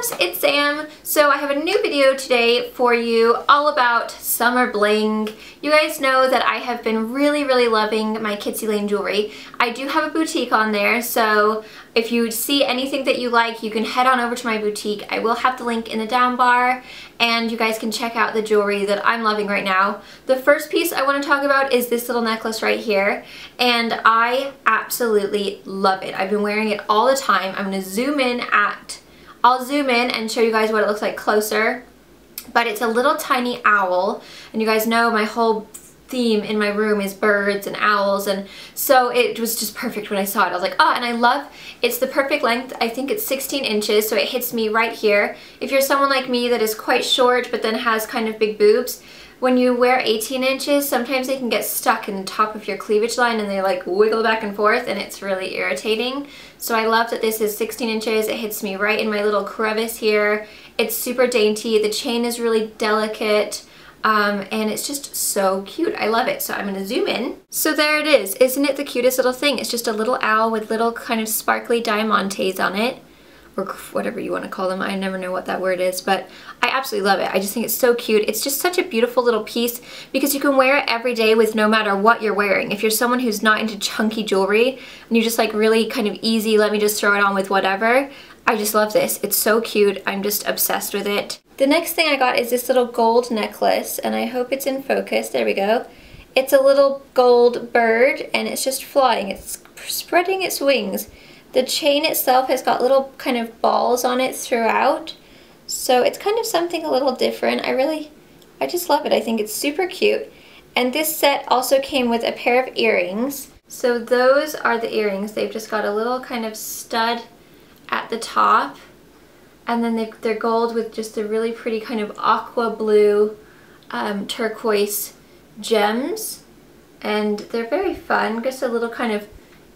loves, it's Sam. So I have a new video today for you all about summer bling. You guys know that I have been really, really loving my Kitsy Lane jewelry. I do have a boutique on there, so if you see anything that you like, you can head on over to my boutique. I will have the link in the down bar, and you guys can check out the jewelry that I'm loving right now. The first piece I want to talk about is this little necklace right here, and I absolutely love it. I've been wearing it all the time. I'm going to zoom in at I'll zoom in and show you guys what it looks like closer. But it's a little tiny owl. And you guys know my whole theme in my room is birds and owls and so it was just perfect when I saw it. I was like, oh, and I love, it's the perfect length. I think it's 16 inches, so it hits me right here. If you're someone like me that is quite short but then has kind of big boobs, when you wear 18 inches, sometimes they can get stuck in the top of your cleavage line and they like wiggle back and forth and it's really irritating. So I love that this is 16 inches. It hits me right in my little crevice here. It's super dainty. The chain is really delicate. Um, and it's just so cute. I love it. So I'm going to zoom in. So there it is. Isn't it the cutest little thing? It's just a little owl with little kind of sparkly diamantes on it or whatever you want to call them. I never know what that word is, but I absolutely love it. I just think it's so cute. It's just such a beautiful little piece because you can wear it every day with no matter what you're wearing. If you're someone who's not into chunky jewelry and you're just like really kind of easy, let me just throw it on with whatever, I just love this. It's so cute. I'm just obsessed with it. The next thing I got is this little gold necklace and I hope it's in focus. There we go. It's a little gold bird and it's just flying. It's spreading its wings. The chain itself has got little kind of balls on it throughout. So it's kind of something a little different. I really, I just love it. I think it's super cute. And this set also came with a pair of earrings. So those are the earrings. They've just got a little kind of stud at the top. And then they're gold with just a really pretty kind of aqua blue um, turquoise gems. And they're very fun. Just a little kind of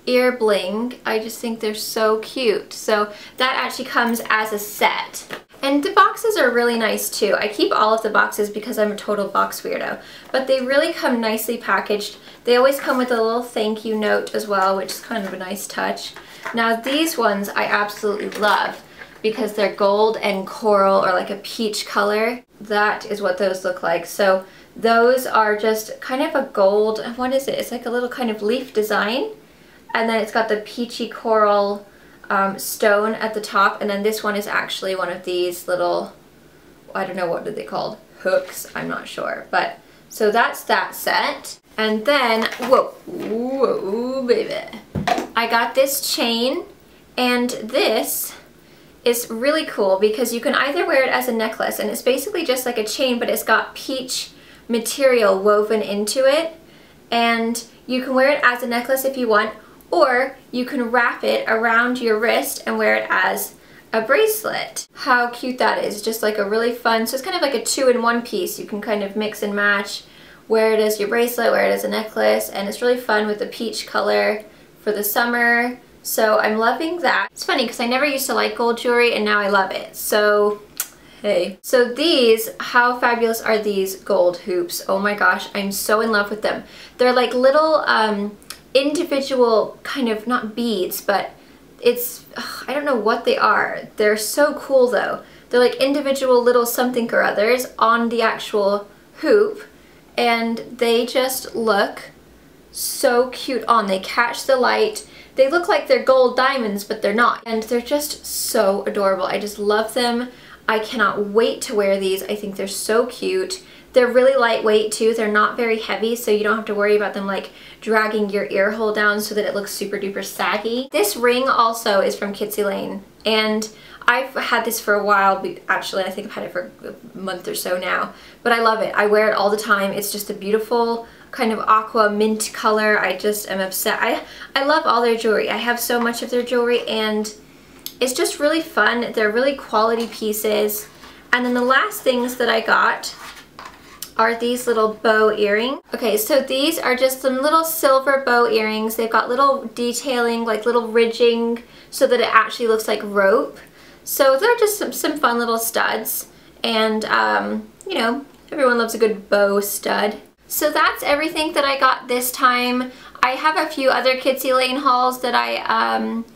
ear bling. I just think they're so cute. So that actually comes as a set. And the boxes are really nice too. I keep all of the boxes because I'm a total box weirdo. But they really come nicely packaged. They always come with a little thank you note as well, which is kind of a nice touch. Now these ones I absolutely love because they're gold and coral or like a peach color. That is what those look like. So those are just kind of a gold, what is it? It's like a little kind of leaf design and then it's got the peachy coral um, stone at the top. And then this one is actually one of these little I don't know what are they called hooks? I'm not sure. But so that's that set. And then whoa whoa baby. I got this chain. And this is really cool because you can either wear it as a necklace and it's basically just like a chain but it's got peach material woven into it. And you can wear it as a necklace if you want or you can wrap it around your wrist and wear it as a bracelet. How cute that is, just like a really fun, so it's kind of like a two-in-one piece. You can kind of mix and match, wear it as your bracelet, wear it as a necklace, and it's really fun with the peach color for the summer. So I'm loving that. It's funny because I never used to like gold jewelry and now I love it. So hey. So these, how fabulous are these gold hoops? Oh my gosh, I'm so in love with them. They're like little um, individual kind of, not beads, but it's, ugh, I don't know what they are. They're so cool though. They're like individual little something or others on the actual hoop and they just look so cute on. They catch the light. They look like they're gold diamonds, but they're not. And they're just so adorable. I just love them. I cannot wait to wear these. I think they're so cute. They're really lightweight too. They're not very heavy, so you don't have to worry about them like dragging your ear hole down so that it looks super duper saggy. This ring also is from Kitsy Lane, and I've had this for a while. Actually, I think I've had it for a month or so now, but I love it. I wear it all the time. It's just a beautiful kind of aqua mint color. I just am upset. I, I love all their jewelry. I have so much of their jewelry, and it's just really fun. They're really quality pieces. And then the last things that I got are these little bow earrings. Okay, so these are just some little silver bow earrings. They've got little detailing, like little ridging, so that it actually looks like rope. So they're just some, some fun little studs. And, um, you know, everyone loves a good bow stud. So that's everything that I got this time. I have a few other Kitsy Lane hauls that I um,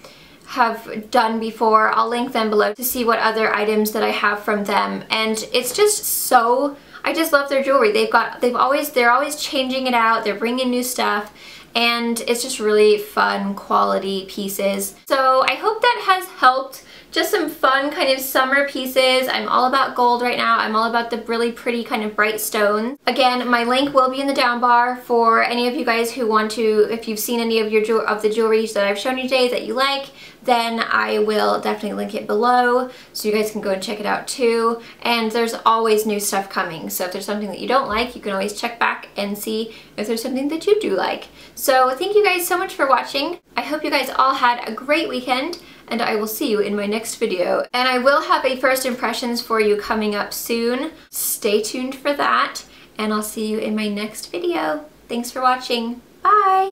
have done before. I'll link them below to see what other items that I have from them. And it's just so, I just love their jewelry. They've got, they've always, they're always changing it out. They're bringing new stuff and it's just really fun quality pieces. So I hope that has helped just some fun kind of summer pieces. I'm all about gold right now. I'm all about the really pretty kind of bright stones. Again, my link will be in the down bar for any of you guys who want to, if you've seen any of your of the jewelry that I've shown you today that you like, then I will definitely link it below so you guys can go and check it out too. And there's always new stuff coming. So if there's something that you don't like, you can always check back and see if there's something that you do like. So thank you guys so much for watching. I hope you guys all had a great weekend and I will see you in my next video. And I will have a first impressions for you coming up soon. Stay tuned for that and I'll see you in my next video. Thanks for watching. Bye!